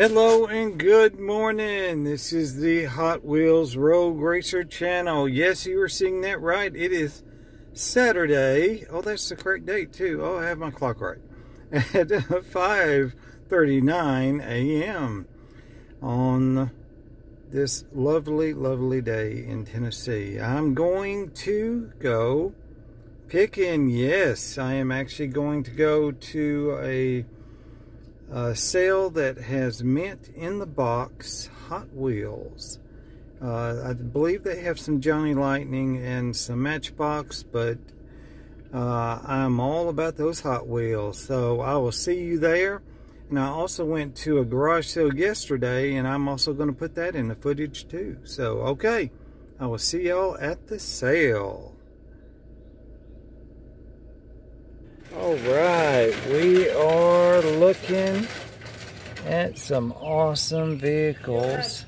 Hello and good morning. This is the Hot Wheels Rogue Racer channel. Yes, you are seeing that right. It is Saturday. Oh, that's the correct date too. Oh, I have my clock right. At 5.39 a.m. on this lovely, lovely day in Tennessee. I'm going to go picking. Yes, I am actually going to go to a a sale that has mint in the box Hot Wheels. Uh, I believe they have some Johnny Lightning and some Matchbox, but uh, I'm all about those Hot Wheels. So I will see you there. And I also went to a garage sale yesterday, and I'm also going to put that in the footage too. So, okay, I will see y'all at the sale. All right, we are looking at some awesome vehicles.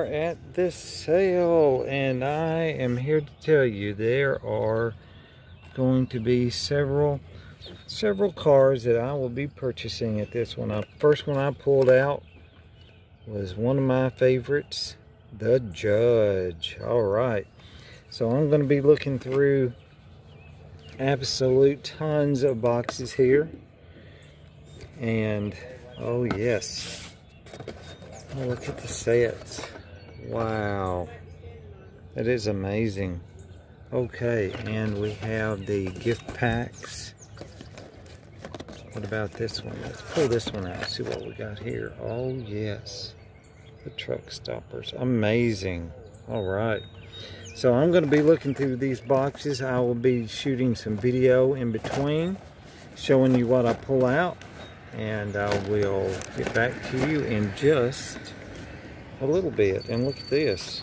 Are at this sale, and I am here to tell you there are going to be several several cars that I will be purchasing at this one. The first one I pulled out was one of my favorites, the Judge. All right, so I'm going to be looking through absolute tons of boxes here, and oh yes. Look at the sets. Wow. That is amazing. Okay, and we have the gift packs. What about this one? Let's pull this one out see what we got here. Oh, yes. The truck stoppers. Amazing. All right. So I'm going to be looking through these boxes. I will be shooting some video in between, showing you what I pull out and I will get back to you in just a little bit. And look at this.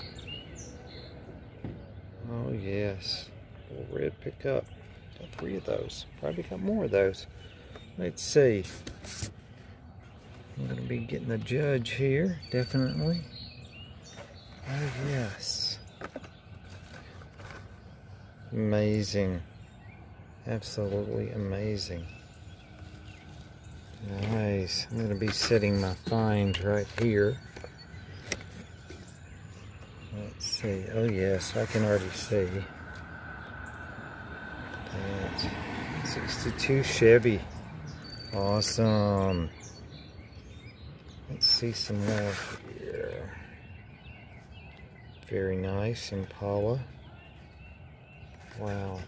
Oh yes, little red pickup. Got three of those. Probably got more of those. Let's see. I'm going to be getting the judge here, definitely. Oh yes. Amazing. Absolutely amazing. Nice. I'm going to be setting my finds right here. See. Oh, yes. I can already see. That. 62 Chevy. Awesome. Let's see some more here. Very nice Impala. Wow.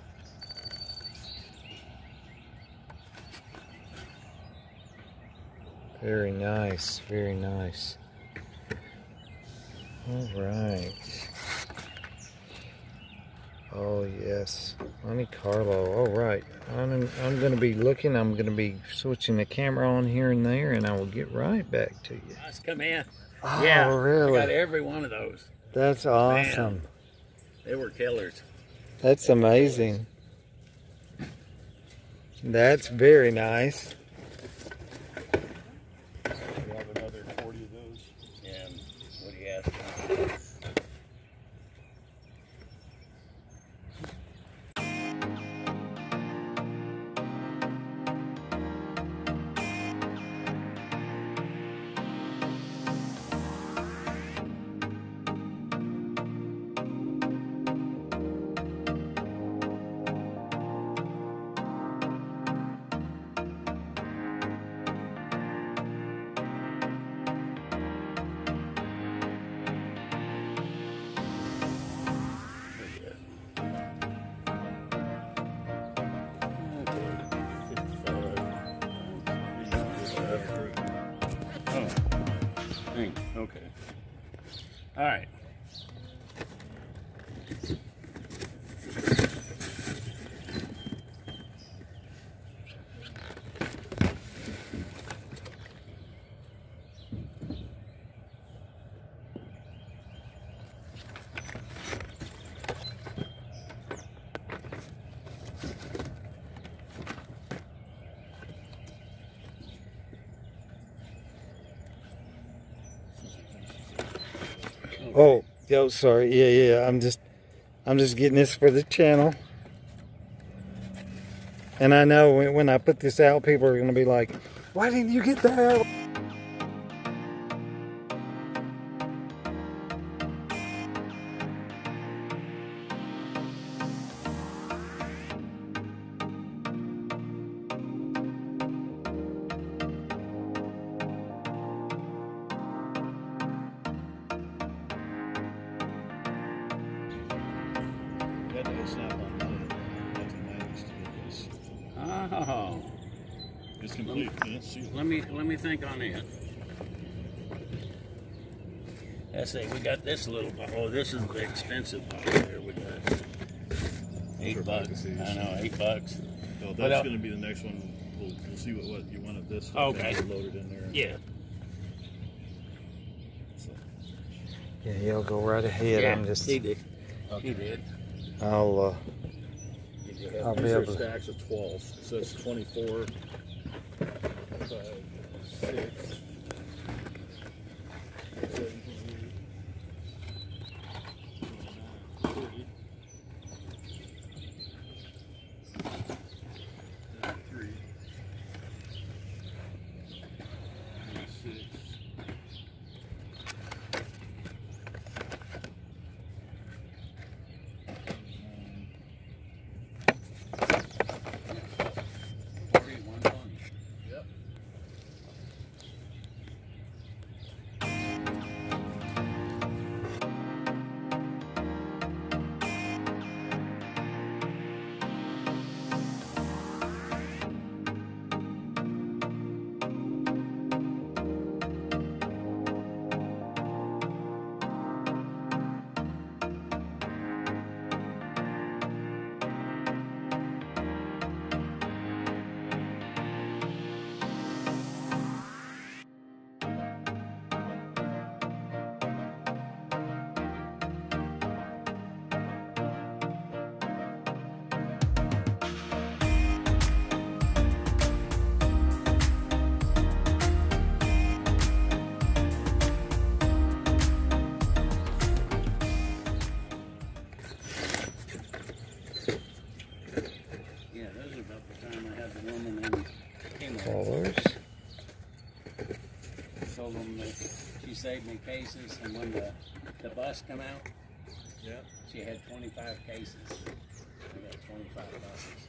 Very nice, very nice. All right. Oh yes, Monte Carlo. All right, I'm I'm going to be looking. I'm going to be switching the camera on here and there, and I will get right back to you. Let's come in. Oh, yeah, really? I got every one of those. That's awesome. They were killers. That's amazing. That's very nice. All right. Oh, yo, sorry. Yeah, yeah. I'm just, I'm just getting this for the channel. And I know when, when I put this out, people are going to be like, "Why didn't you get that?" We Let's see. We got this little. bo- Oh, this is the expensive box here. We got eight For bucks. magazines. I know eight bucks. So But, that's uh, going to be the next one. We'll, we'll see what, what you wanted this. Okay. Loaded in there. Yeah. So, Yeah, y'all go right ahead. yeah. I'm just, He did. He did. I'll, uh, Did I'll be are able to. stacks of 12. It says 24. Saved me cases, and when the, the bus come out, Yep. she had 25 cases. I got 25 buses.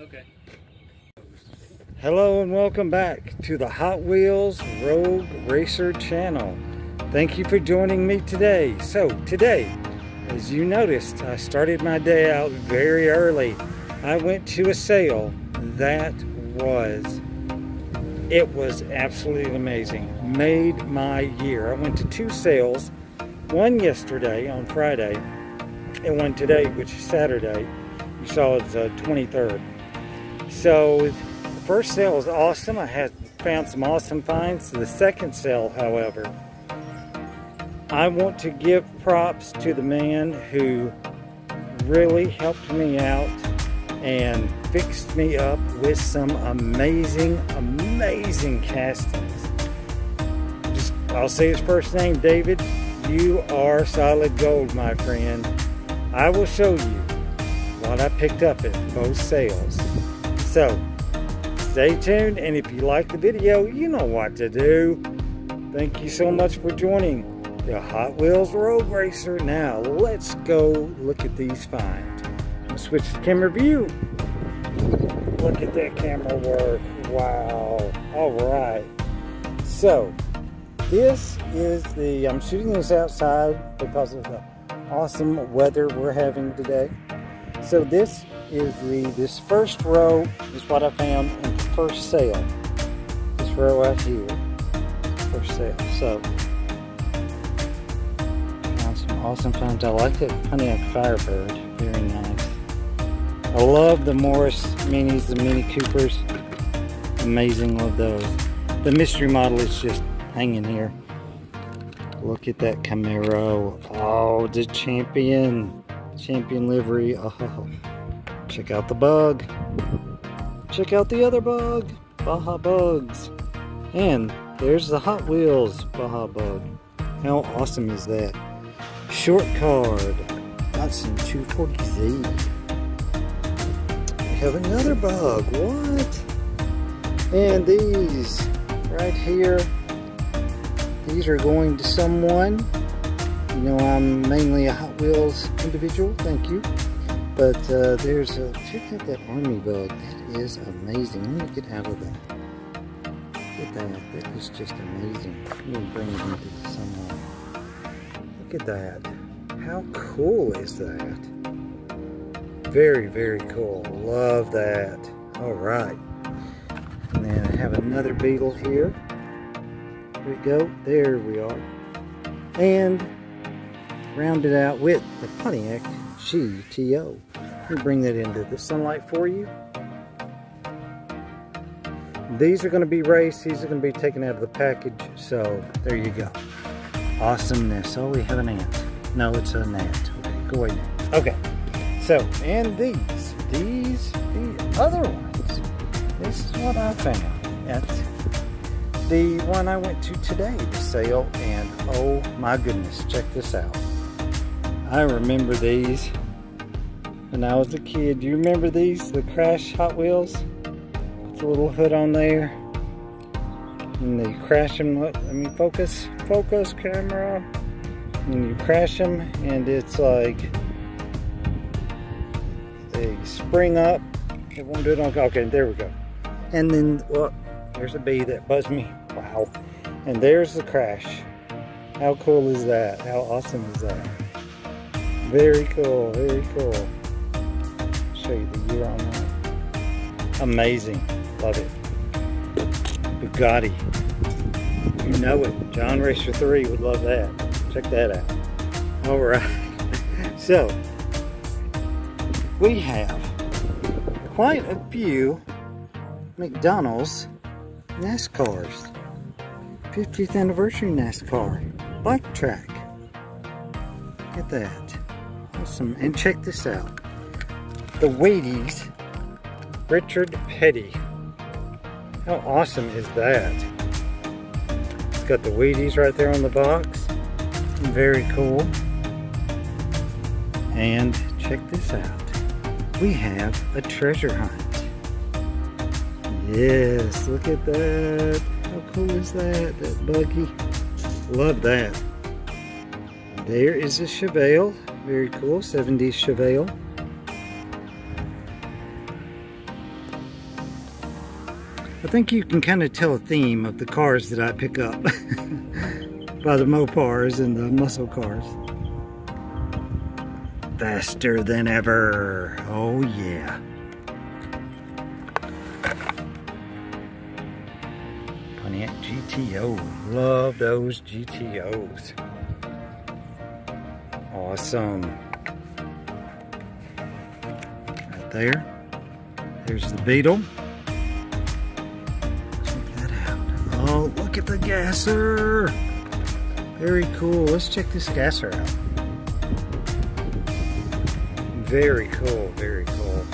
Okay. Hello and welcome back to the Hot Wheels Rogue Racer channel. Thank you for joining me today. So today, as you noticed, I started my day out very early. I went to a sale that was, it was absolutely amazing. Made my year. I went to two sales, one yesterday on Friday, and one today, which is Saturday. Saw it's uh, the 23rd. So the first sale was awesome. I had found some awesome finds. The second sale, however, I want to give props to the man who really helped me out and fixed me up with some amazing, amazing castings. Just, I'll say his first name, David. You are solid gold, my friend. I will show you what I picked up at both sales. So, stay tuned, and if you like the video, you know what to do. Thank you so much for joining the Hot Wheels Rogue Racer. Now, let's go look at these finds. I'll switch to camera view. Look at that camera work. Wow. All right. So, this is the, I'm shooting this outside because of the awesome weather we're having today. So this is the, this first row is what I found in the first sale. This row out here, first sale. So, found some awesome finds. I like that Pontiac Firebird, very nice. I love the Morris Minis, the Mini Coopers. Amazing, love those. The mystery model is just hanging here. Look at that Camaro. Oh, the champion. Champion livery. Oh, check out the bug. Check out the other bug. Baja Bugs. And there's the Hot Wheels Baja Bug. How awesome is that? Short card. Datsun 240Z. We have another bug. What? And these right here these are going to someone. You know, I'm mainly a Hot Wheels individual, thank you. But uh, there's a, check out that army bug. That is amazing. Let me get out of that. Look at that. That is just amazing. Let me bring it into someone. Look at that. How cool is that? Very, very cool. Love that. All right. And then I have another beetle here. There we go. There we are. And rounded out with the Pontiac GTO. Let me bring that into the sunlight for you. These are going to be raced. These are going to be taken out of the package. So there you go. Awesomeness. Oh, we have an ant. No, it's a gnat. Okay, go away. Okay. So, and these. These, the other ones. This is what I found at the one I went to today, the sale, and oh my goodness, check this out. I remember these when I was a kid. Do you remember these, the Crash Hot Wheels? With the little hood on there. And they crash them, let me focus, focus camera. And you crash them and it's like, they spring up. It won't do it on, okay, there we go. And then, well, there's a bee that buzzed me. Wow. And there's the crash. How cool is that? How awesome is that? Very cool, very cool. Show you the year on that. Amazing. Love it. Bugatti. You know it. John Racer 3 would love that. Check that out. All right. So, we have quite a few McDonald's NASCARs. 50th anniversary NASCAR bike track. Look at that. Awesome. And check this out. The Wheaties Richard Petty. How awesome is that? It's got the Wheaties right there on the box. Very cool. And check this out. We have a treasure hunt. Yes, look at that. How cool is that? That buggy. Love that. There is a Chevelle. Very cool, 70s Chevelle. I think you can kind of tell a theme of the cars that I pick up by the Mopars and the muscle cars. Faster than ever, oh yeah. Pontiac GTO, love those GTOs. Awesome. Right there. There's the Beetle. Check that out. Oh, look at the gasser. Very cool. Let's check this gasser out. Very cool, very cool.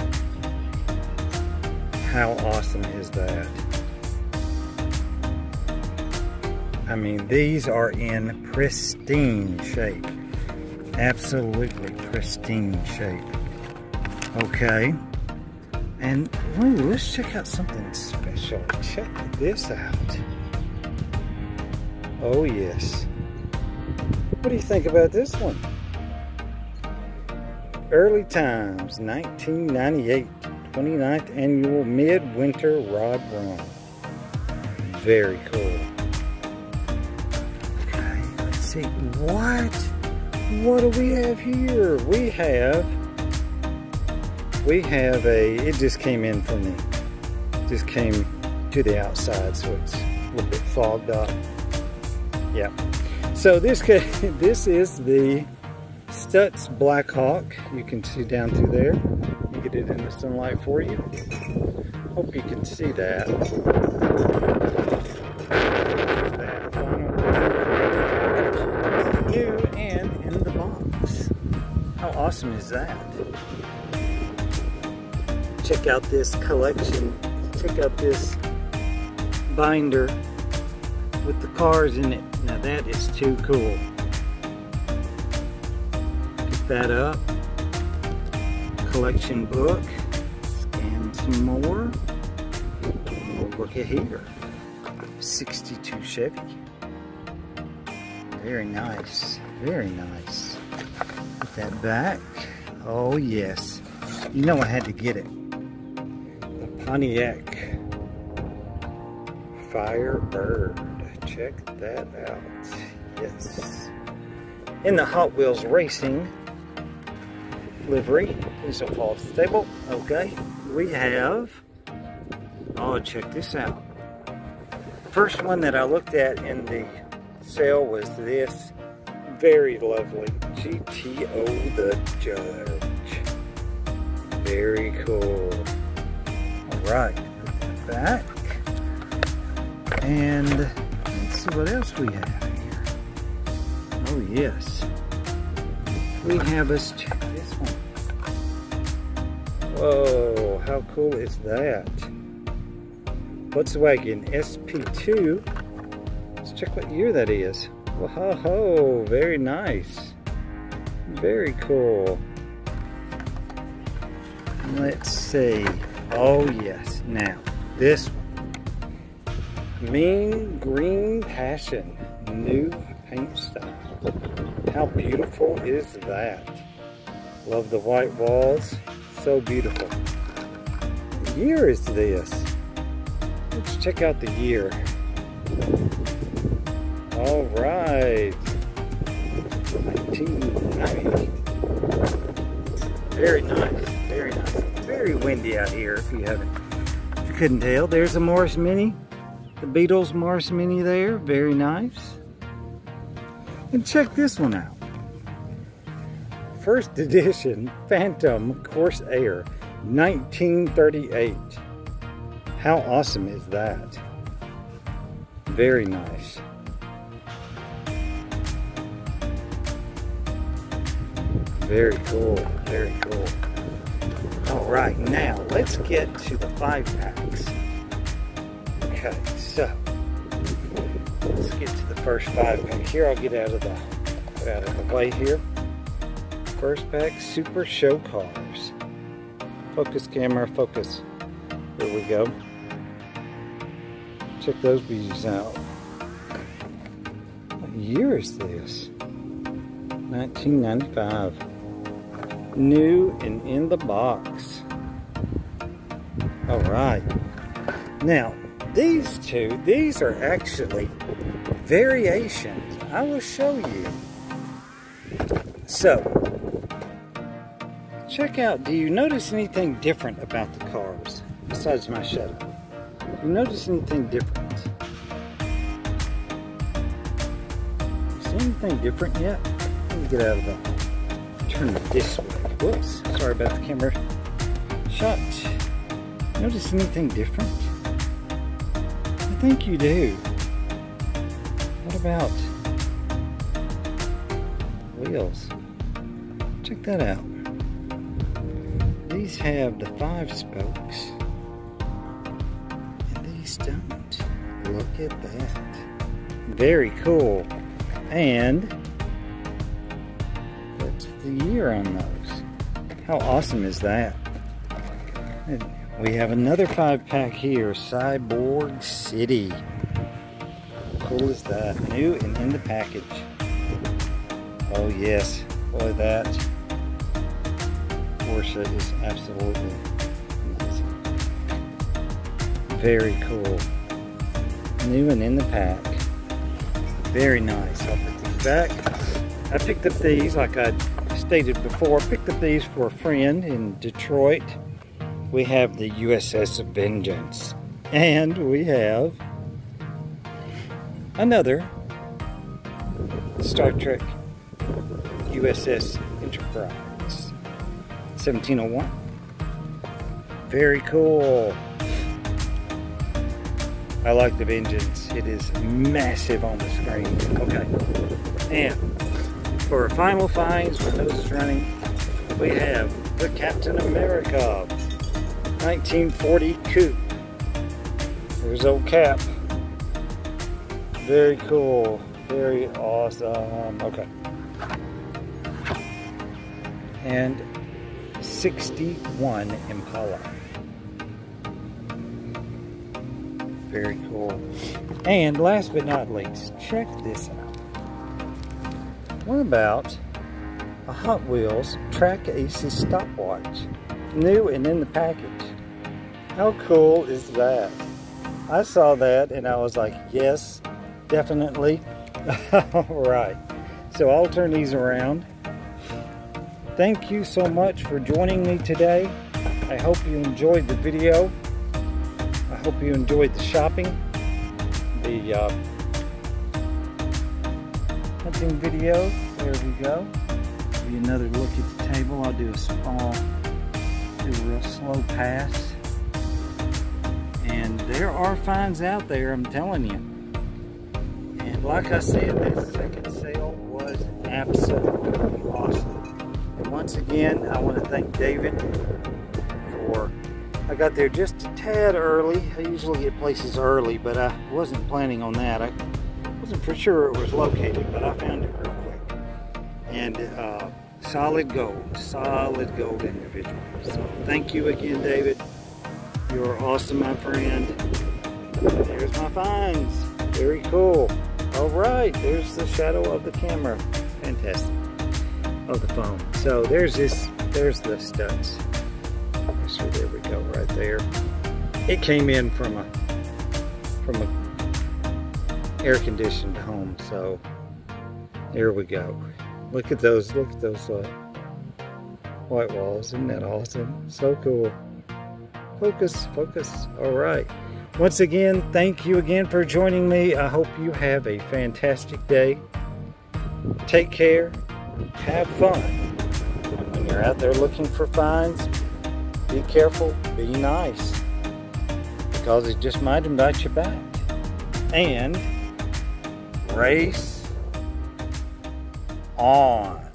How awesome is that? I mean, these are in pristine shape. Absolutely pristine shape. Okay. And ooh, let's check out something special. Check this out. Oh yes. What do you think about this one? Early Times, 1998, 29th Annual Midwinter Rod Run. Very cool. Okay, let's see. What? What do we have here? We have, we have a, it just came in from the, just came to the outside, so it's a little bit fogged up. Yeah. So this, this is the Stutz Blackhawk. You can see down through there. You get it in the sunlight for you. Hope you can see that. Awesome is that? Check out this collection. Check out this binder with the cars in it. Now that is too cool Pick that up. Collection book. And some more. Look at here. 62 Chevy. Very nice. Very nice. Put that back. Oh yes. You know I had to get it. The Pontiac Firebird. Check that out. Yes. In the Hot Wheels Racing livery. This will fall the table. Okay. We have, oh, check this out. First one that I looked at in the sale was this very lovely GTO the Judge. Very cool. All right, back. And let's see what else we have here. Oh yes. We have us Whoa, how cool is that? Volkswagen SP2. Let's check what year that is. Whoa, very nice. Very cool. Let's see. Oh yes, now this one. Mean Green Passion, new paint style. How beautiful is that? Love the white walls. So beautiful. What year is this? Let's check out the year. All right. 1990. Very nice. Very nice. Very windy out here if you haven't if you couldn't tell. There's a Morris Mini. The Beatles Morris Mini there. Very nice. And check this one out first edition Phantom Corsair 1938. How awesome is that? Very nice. Very cool, very cool. All right, now let's get to the five packs. Okay, so let's get to the first five pack. Here, I'll get out of the out of the way here. First pack, Super Show Cars. Focus camera, focus. Here we go. Check those bees out. What year is this? 1995. New and in the box. All right. Now, these two, these are actually variations. I will show you. So, check out, do you notice anything different about the cars besides my shadow? You notice anything different? See anything different yet? Let me get out of the, turn this way. Whoops, sorry about the camera shot. Notice anything different? I think you do. What about wheels? Check that out. These have the five spokes, and these don't. Look at that. Very cool. And what's the year on those? How awesome is that? And we have another five pack here, Cyborg City. Cool is that? New and in the package. Oh yes, boy that Porsche is absolutely amazing. Very cool. New and in the pack. Very nice. I'll put these back. I picked up these, like I stated before, picked up these for a friend in Detroit. We have the USS Vengeance. And we have another Star Trek USS Enterprise 1701. Very cool. I like the Vengeance. It is massive on the screen. Okay. And for our final finds with those running, we have the Captain America 1940 coupe. There's old Cap. Very cool. Very awesome. Okay. And 61 Impala. Very cool. And last but not least, check this out. What about a Hot Wheels Track Aces stopwatch? New and in the package. How cool is that? I saw that and I was like, yes, definitely. All right. So I'll turn these around. Thank you so much for joining me today. I hope you enjoyed the video. I hope you enjoyed the shopping, the uh, video. There we go. Give you another look at the table. I'll do a small, do a real slow pass. And there are finds out there, I'm telling you. And like I said, that second sale was absolutely awesome. And once again, I want to thank David for, I got there just a tad early. I usually get places early, but I wasn't planning on that. I wasn't for sure it was located, but I found it real quick. And uh, solid gold, solid gold individual. So thank you again, David. You're awesome, my friend. There's my finds. Very cool. All right, there's the shadow of the camera. Fantastic. Of the phone. So there's this, there's the Stutz. So there we go, right there. It came in from a, from a air-conditioned home, so there we go. Look at those, look at those uh, white walls. Isn't that awesome? So cool. Focus, focus. All right. Once again, thank you again for joining me. I hope you have a fantastic day. Take care. Have fun. When you're out there looking for finds, be careful, be nice, because it just might invite you back. And race on.